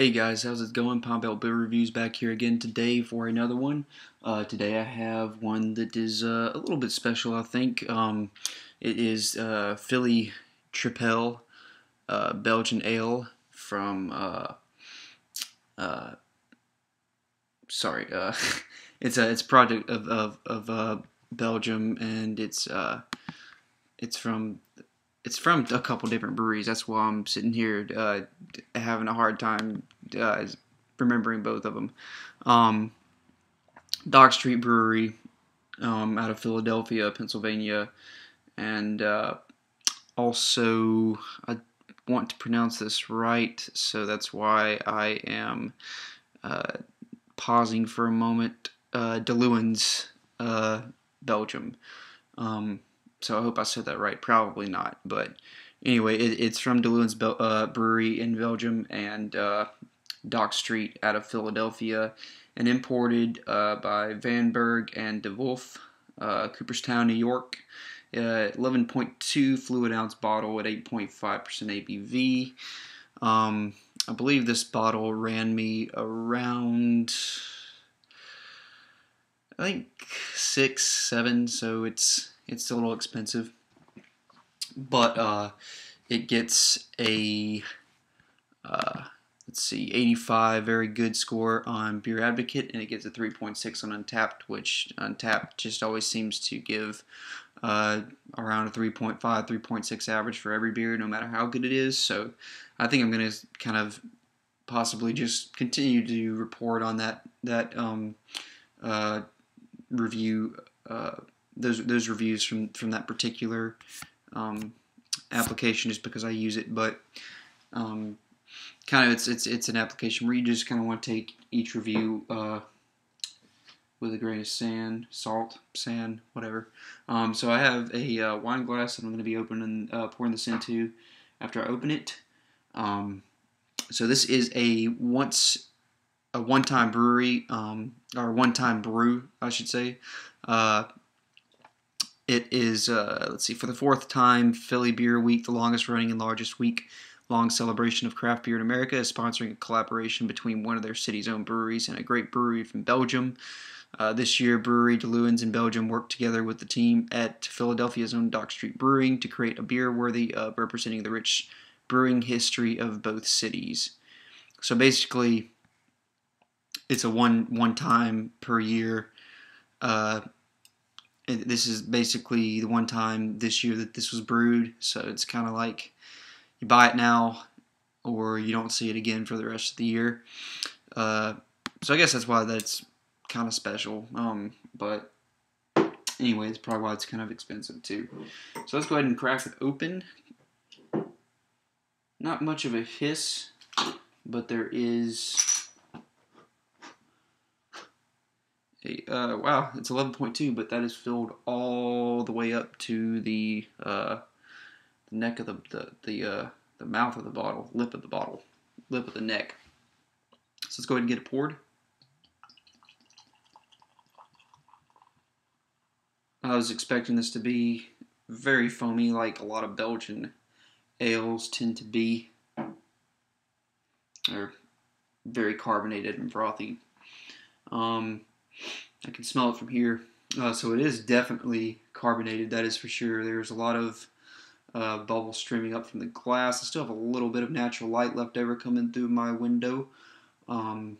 Hey guys, how's it going? Pine Belt Beer Reviews back here again today for another one. Uh, today I have one that is uh, a little bit special, I think. Um, it is uh, Philly Tripel uh, Belgian Ale from, uh, uh, sorry, it's a it's a project of of, of Belgium, and it's it's from it's from a couple different breweries. That's why I'm sitting here uh, having a hard time uh, remembering both of them. Um, Dock Street Brewery um, out of Philadelphia, Pennsylvania, and uh, also I want to pronounce this right, so that's why I am uh, pausing for a moment. Uh, uh, Belgium. Um, so I hope I said that right. Probably not, but anyway, it, it's from Dilewyns uh, Brewery in Belgium and uh, Dock Street out of Philadelphia, and imported uh, by Vanberg and DeWulf, uh, Cooperstown, New York. 11.2 uh, fluid ounce bottle at 8.5% ABV. Um, I believe this bottle ran me around, I think six, seven. So it's it's a little expensive, but uh, it gets a uh, let's see, 85, very good score on Beer Advocate, and it gets a 3.6 on Untappd, which Untappd just always seems to give uh, around a 3.5, 3.6 average for every beer, no matter how good it is. So I think I'm going to kind of possibly just continue to report on that that um, uh, review uh, those those reviews from from that particular um, application just because I use it, but um, kind of it's it's it's an application where you just kind of want to take each review uh, with a grain of sand, salt, sand, whatever. Um, so I have a uh, wine glass that I'm going to be opening, uh, pouring this into after I open it. Um, so this is a once a one-time brewery um, or one-time brew, I should say. It is, uh, let's see, for the fourth time, Philly Beer Week, the longest running and largest week long celebration of craft beer in America, is sponsoring a collaboration between one of their city's own breweries and a great brewery from Belgium. Uh, this year, Brewery Dilewyns in Belgium worked together with the team at Philadelphia's own Dock Street Brewing to create a beer worthy of representing the rich brewing history of both cities. So basically, it's a one one time per year uh, this is basically the one time this year that this was brewed, so it's kind of like you buy it now or you don't see it again for the rest of the year. Uh, so I guess that's why that's kind of special. Um, but anyway, it's probably why it's kind of expensive too. So let's go ahead and crack it open. Not much of a hiss, but there is uh, wow, it's 11.2, but that is filled all the way up to the, uh, the neck of the the the, uh, the mouth of the bottle, lip of the bottle, lip of the neck. So let's go ahead and get it poured. I was expecting this to be very foamy, like a lot of Belgian ales tend to be. They're very carbonated and frothy. Um, I can smell it from here. Uh, so it is definitely carbonated, that is for sure. There's a lot of uh, bubbles streaming up from the glass. I still have a little bit of natural light left over coming through my window. Um,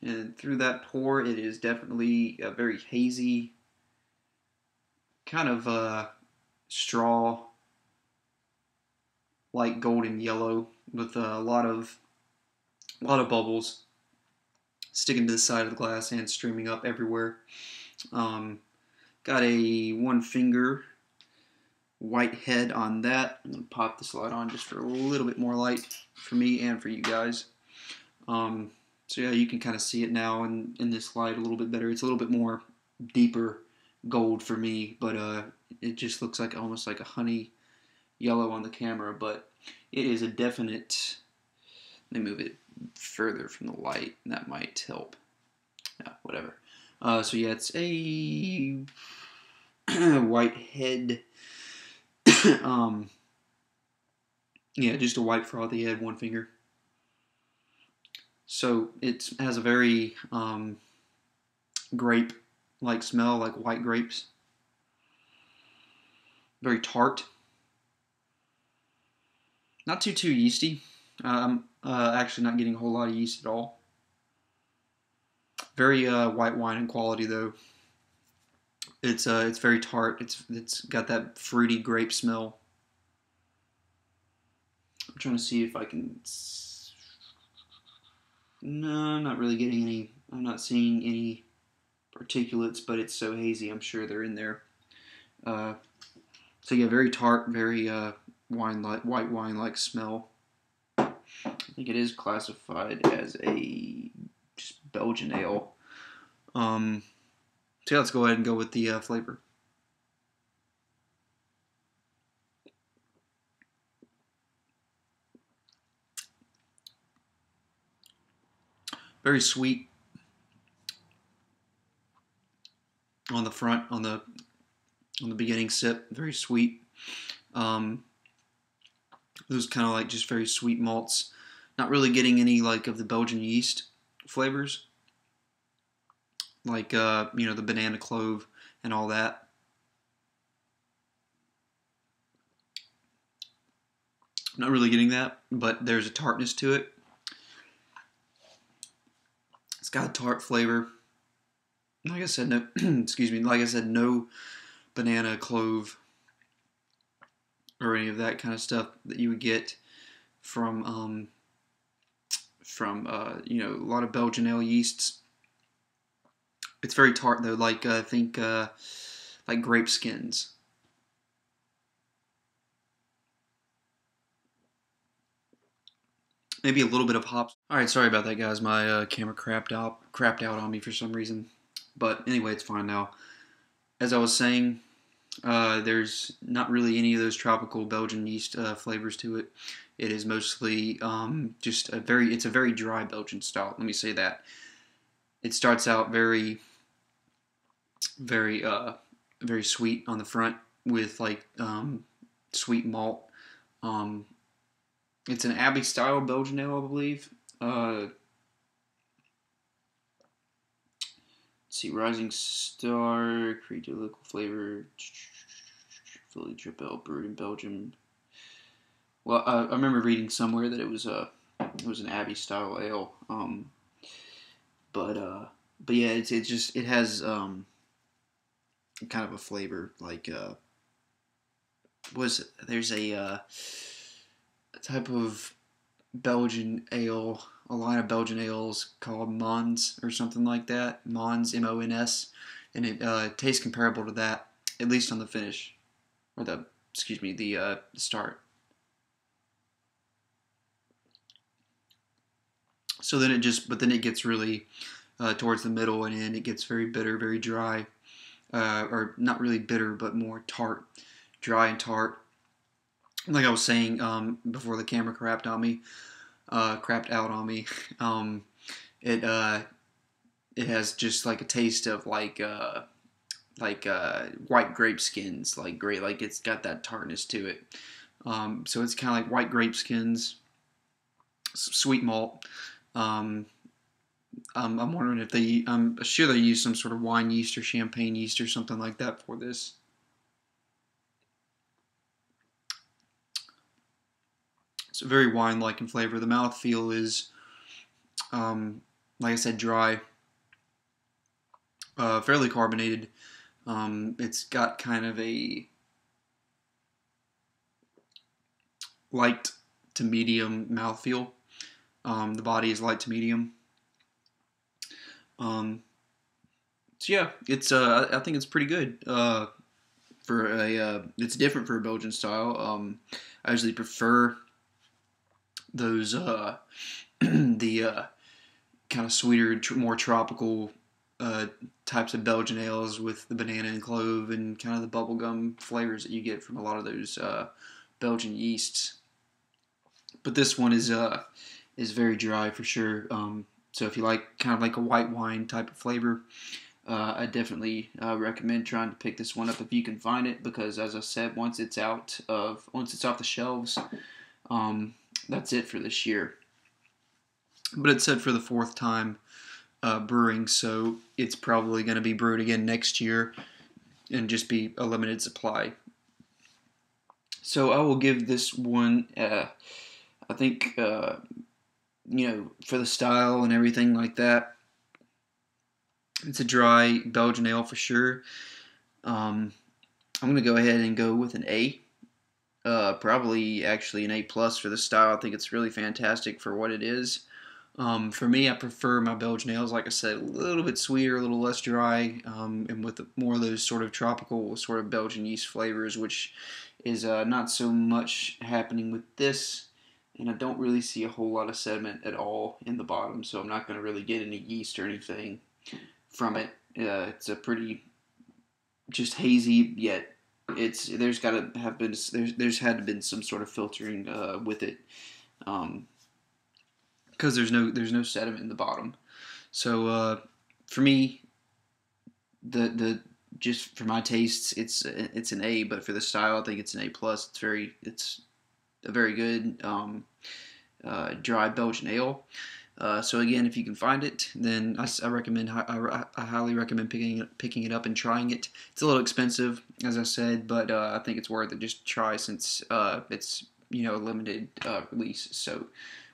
and through that pour, it is definitely a very hazy, kind of uh, straw, light golden yellow with a lot of a lot of bubbles sticking to the side of the glass and streaming up everywhere. Um, got a one finger white head on that. I'm going to pop this light on just for a little bit more light for me and for you guys. Um, so yeah, you can kind of see it now in, in this light a little bit better. It's a little bit more deeper gold for me, but uh, it just looks like almost like a honey yellow on the camera, but it is a definite, me move it further from the light, and that might help. Yeah, whatever. Uh, so yeah, it's a white head. um, yeah, just a white frothy head, one finger. So it has a very um, grape like smell, like white grapes. Very tart. Not too too yeasty. I'm uh, actually not getting a whole lot of yeast at all. Very uh, white wine in quality though. It's uh, it's very tart. It's it's got that fruity grape smell. I'm trying to see if I can. No, I'm not really getting any. I'm not seeing any particulates, but it's so hazy. I'm sure they're in there. Uh, so yeah, very tart, very uh, wine like white wine like smell. Think it is classified as a just Belgian ale. Um, so yeah, let's go ahead and go with the uh, flavor. Very sweet on the front, on the on the beginning sip, very sweet. Um, those kind of like just very sweet malts. Not really getting any like of the Belgian yeast flavors, like uh, you know the banana clove and all that. Not really getting that, but there's a tartness to it. It's got a tart flavor. Like I said, no, excuse me. Like I said, no banana clove or any of that kind of stuff that you would get from um, from uh, you know a lot of Belgian ale yeasts. It's very tart though, like uh, I think uh, like grape skins. Maybe a little bit of hops. All right, sorry about that, guys. My uh, camera crapped out, crapped out on me for some reason. But anyway, it's fine now. As I was saying, uh, there's not really any of those tropical Belgian yeast flavors to it. It is mostly um, just a very, it's a very dry Belgian style. Let me say that. It starts out very, very, uh, very sweet on the front with like um, sweet malt. Um, it's an Abbey style Belgian ale, I believe. Uh, see, Rising Star, create local flavor, Philly Tripel brewed in Belgium. Well, I, I remember reading somewhere that it was a it was an Abbey style ale. Um, but uh, but yeah, it's it just it has um, kind of a flavor like uh, was there's a, uh, a type of Belgian ale, a line of Belgian ales called Mons or something like that. Mons, M O N S, and it uh, tastes comparable to that, at least on the finish, or the excuse me, the uh, start. So then it just, but then it gets really uh, towards the middle and end. It gets very bitter, very dry, uh, or not really bitter, but more tart, dry and tart. Like I was saying um, before the camera crapped on me, uh, crapped out on me. Um, it uh, it has just like a taste of like uh, like uh, white grape skins, like great, like it's got that tartness to it. Um, so it's kind of like white grape skins, sweet malt. Um, um, I'm wondering if they, I'm sure they use some sort of wine yeast or champagne yeast or something like that for this. It's very wine-like in flavor. The mouthfeel is, um, like I said, dry, uh, fairly carbonated. Um, it's got kind of a light to medium mouthfeel. Um, the body is light to medium. Um, so yeah, it's uh, I think it's pretty good. Uh, for a, uh, it's different for a Belgian style. Um, I usually prefer those uh, the uh, kind of sweeter, more tropical uh, types of Belgian ales with the banana and clove and kind of the bubblegum flavors that you get from a lot of those uh, Belgian yeasts. But this one is uh, is very dry for sure. Um, so if you like kind of like a white wine type of flavor, uh, I definitely uh, recommend trying to pick this one up if you can find it because, as I said, once it's out of once it's off the shelves, um, that's it for this year. but it's said for the fourth time uh, brewing, so it's probably going to be brewed again next year and just be a limited supply. So I will give this one, uh, I think, uh, you know, for the style and everything like that, it's a dry Belgian ale for sure. Um, I'm to go ahead and go with an A. Uh, probably actually an A plus for the style. I think it's really fantastic for what it is. Um, for me, I prefer my Belgian ales, like I said, a little bit sweeter, a little less dry, um, and with more of those sort of tropical, sort of Belgian yeast flavors, which is uh, not so much happening with this. And I don't really see a whole lot of sediment at all in the bottom, so I'm not going to really get any yeast or anything from it. Uh, it's a pretty just hazy, yet it's there's got to have been there's there's had to been some sort of filtering uh, with it. Um, because there's no there's no sediment in the bottom. So uh, for me, the the just for my tastes, it's it's an A, but for the style, I think it's an A plus. It's very it's a very good um, uh, dry Belgian ale. Uh, so again, if you can find it, then I, I recommend I, I, highly recommend picking it, picking it up and trying it. It's a little expensive, as I said, but uh, I think it's worth it. Just try since uh, it's you know a limited uh, release. So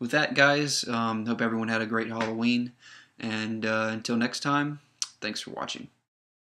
with that, guys, um, hope everyone had a great Halloween. And uh, until next time, thanks for watching.